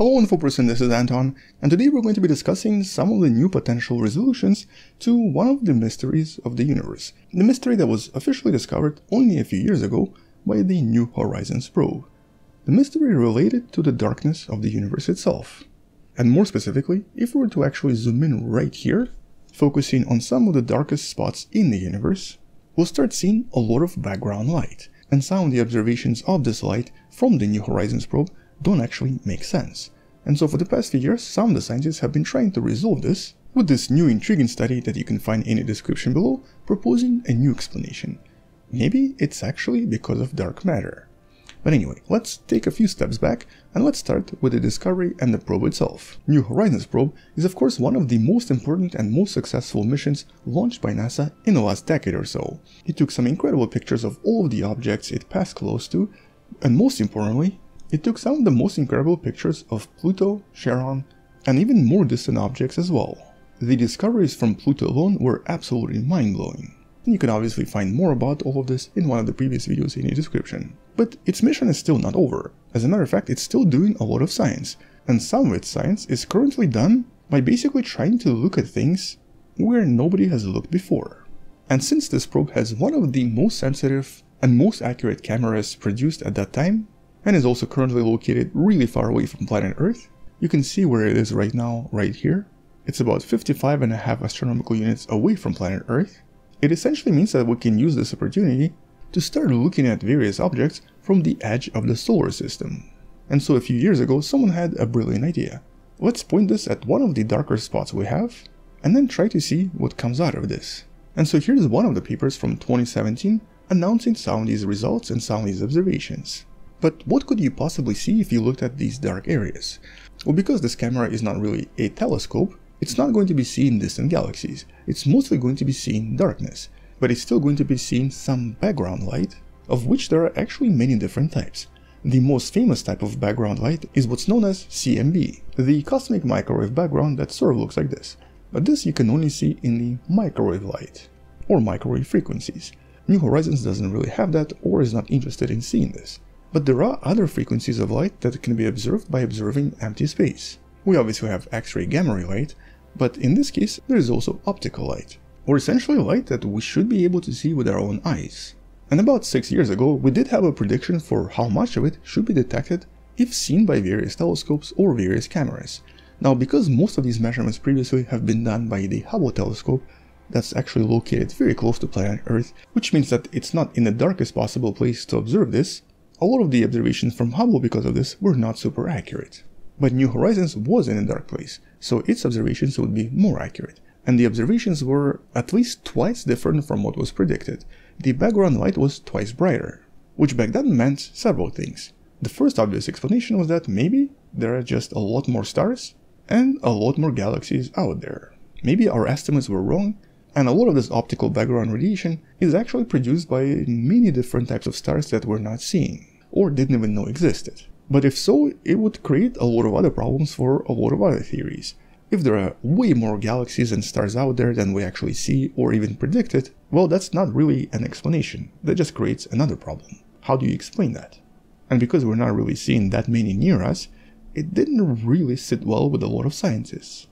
Hello wonderful person, this is Anton, and today we're going to be discussing some of the new potential resolutions to one of the mysteries of the universe. The mystery that was officially discovered only a few years ago by the New Horizons probe. The mystery related to the darkness of the universe itself. And more specifically, if we were to actually zoom in right here, focusing on some of the darkest spots in the universe, we'll start seeing a lot of background light, and some of the observations of this light from the New Horizons probe don't actually make sense. And so for the past few years, some of the scientists have been trying to resolve this with this new intriguing study that you can find in the description below, proposing a new explanation. Maybe it's actually because of dark matter. But anyway, let's take a few steps back and let's start with the discovery and the probe itself. New Horizons probe is of course one of the most important and most successful missions launched by NASA in the last decade or so. It took some incredible pictures of all of the objects it passed close to, and most importantly, it took some of the most incredible pictures of Pluto, Charon, and even more distant objects as well. The discoveries from Pluto alone were absolutely mind-blowing. You can obviously find more about all of this in one of the previous videos in the description. But its mission is still not over. As a matter of fact, it's still doing a lot of science. And some of its science is currently done by basically trying to look at things where nobody has looked before. And since this probe has one of the most sensitive and most accurate cameras produced at that time, and is also currently located really far away from planet Earth. You can see where it is right now, right here. It's about 55 and a half astronomical units away from planet Earth. It essentially means that we can use this opportunity to start looking at various objects from the edge of the solar system. And so a few years ago, someone had a brilliant idea. Let's point this at one of the darker spots we have, and then try to see what comes out of this. And so here's one of the papers from 2017 announcing some of these results and some of these observations. But what could you possibly see if you looked at these dark areas? Well, because this camera is not really a telescope, it's not going to be seeing distant galaxies. It's mostly going to be seeing darkness, but it's still going to be seeing some background light, of which there are actually many different types. The most famous type of background light is what's known as CMB, the cosmic microwave background that sort of looks like this. But this you can only see in the microwave light, or microwave frequencies. New Horizons doesn't really have that or is not interested in seeing this. But there are other frequencies of light that can be observed by observing empty space. We obviously have X-ray gamma ray light, but in this case there is also optical light, or essentially light that we should be able to see with our own eyes. And about 6 years ago we did have a prediction for how much of it should be detected if seen by various telescopes or various cameras. Now because most of these measurements previously have been done by the Hubble telescope, that's actually located very close to planet Earth, which means that it's not in the darkest possible place to observe this, a lot of the observations from Hubble because of this were not super accurate. But New Horizons was in a dark place, so its observations would be more accurate. And the observations were at least twice different from what was predicted. The background light was twice brighter, which back then meant several things. The first obvious explanation was that maybe there are just a lot more stars and a lot more galaxies out there. Maybe our estimates were wrong, and a lot of this optical background radiation is actually produced by many different types of stars that we're not seeing or didn't even know existed. But if so, it would create a lot of other problems for a lot of other theories. If there are way more galaxies and stars out there than we actually see or even predicted, well, that's not really an explanation. That just creates another problem. How do you explain that? And because we're not really seeing that many near us, it didn't really sit well with a lot of scientists.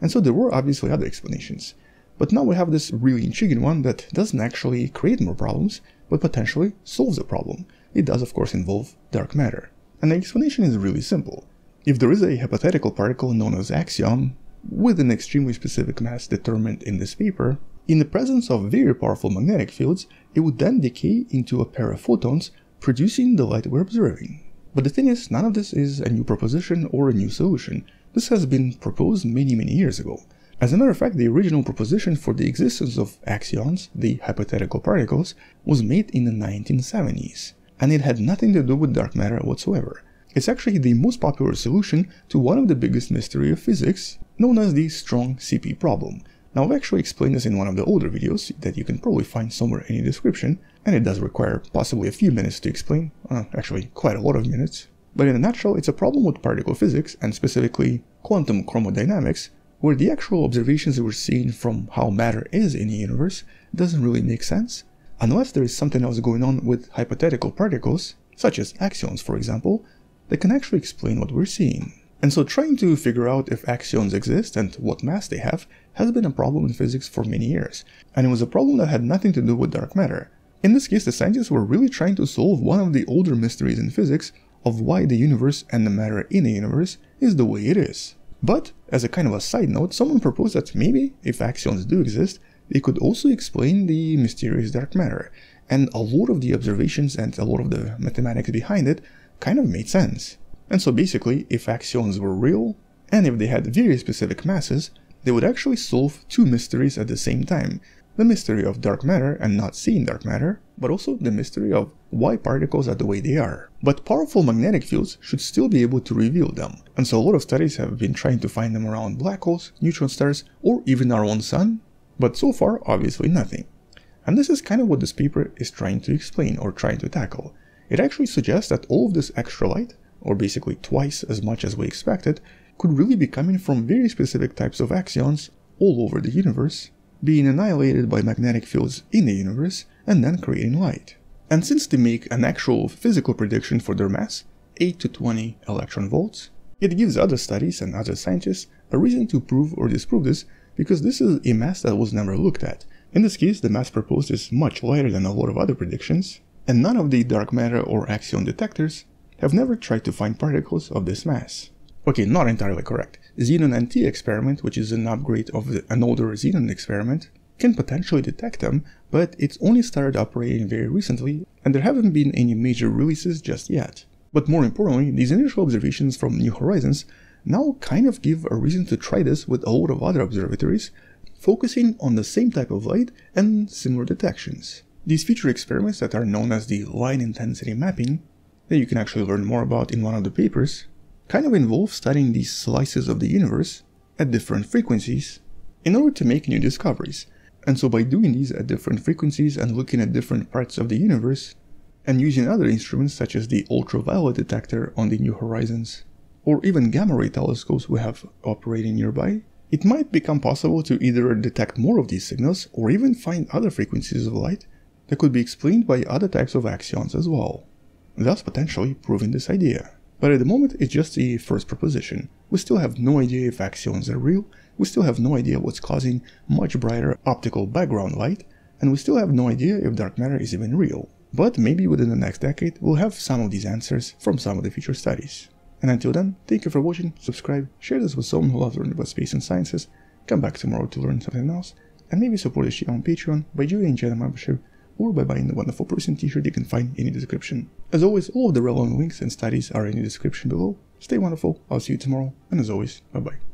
And so there were obviously other explanations. But now we have this really intriguing one that doesn't actually create more problems, but potentially solves a problem. It does of course involve dark matter. And the explanation is really simple. If there is a hypothetical particle known as axion, with an extremely specific mass determined in this paper, in the presence of very powerful magnetic fields, it would then decay into a pair of photons, producing the light we're observing. But the thing is, none of this is a new proposition or a new solution. This has been proposed many many years ago. As a matter of fact, the original proposition for the existence of axions, the hypothetical particles, was made in the 1970s and it had nothing to do with dark matter whatsoever. It's actually the most popular solution to one of the biggest mystery of physics, known as the strong CP problem. Now I've actually explained this in one of the older videos that you can probably find somewhere in the description, and it does require possibly a few minutes to explain, uh, actually quite a lot of minutes. But in a nutshell, it's a problem with particle physics, and specifically quantum chromodynamics, where the actual observations we're seeing from how matter is in the universe doesn't really make sense, unless there is something else going on with hypothetical particles, such as axions for example, that can actually explain what we're seeing. And so trying to figure out if axions exist and what mass they have has been a problem in physics for many years, and it was a problem that had nothing to do with dark matter. In this case, the scientists were really trying to solve one of the older mysteries in physics of why the universe and the matter in the universe is the way it is. But, as a kind of a side note, someone proposed that maybe, if axions do exist, they could also explain the mysterious dark matter, and a lot of the observations and a lot of the mathematics behind it kind of made sense. And so basically, if axions were real, and if they had very specific masses, they would actually solve two mysteries at the same time. The mystery of dark matter and not seeing dark matter, but also the mystery of why particles are the way they are. But powerful magnetic fields should still be able to reveal them, and so a lot of studies have been trying to find them around black holes, neutron stars, or even our own sun, but so far obviously nothing. And this is kind of what this paper is trying to explain or trying to tackle. It actually suggests that all of this extra light or basically twice as much as we expected, could really be coming from very specific types of axions all over the universe, being annihilated by magnetic fields in the universe, and then creating light. And since they make an actual physical prediction for their mass, 8 to 20 electron volts, it gives other studies and other scientists a reason to prove or disprove this because this is a mass that was never looked at. In this case, the mass proposed is much lighter than a lot of other predictions, and none of the dark matter or axion detectors have never tried to find particles of this mass. Okay, not entirely correct. XENONnT experiment, which is an upgrade of an older Xenon experiment, can potentially detect them, but it's only started operating very recently, and there haven't been any major releases just yet. But more importantly, these initial observations from New Horizons now kind of give a reason to try this with a lot of other observatories, focusing on the same type of light and similar detections. These feature experiments that are known as the line intensity mapping that you can actually learn more about in one of the papers, kind of involve studying these slices of the universe at different frequencies in order to make new discoveries. And so by doing these at different frequencies and looking at different parts of the universe, and using other instruments such as the ultraviolet detector on the New Horizons, or even gamma ray telescopes we have operating nearby, it might become possible to either detect more of these signals or even find other frequencies of light that could be explained by other types of axions as well thus potentially proving this idea. But at the moment it's just a first proposition. We still have no idea if axions are real, we still have no idea what's causing much brighter optical background light, and we still have no idea if dark matter is even real. But maybe within the next decade we'll have some of these answers from some of the future studies. And until then, thank you for watching, subscribe, share this with someone who loves learning about space and sciences, come back tomorrow to learn something else, and maybe support the channel on Patreon by joining channel membership or by buying the wonderful person t-shirt you can find in the description. As always, all of the relevant links and studies are in the description below. Stay wonderful, I'll see you tomorrow, and as always, bye bye.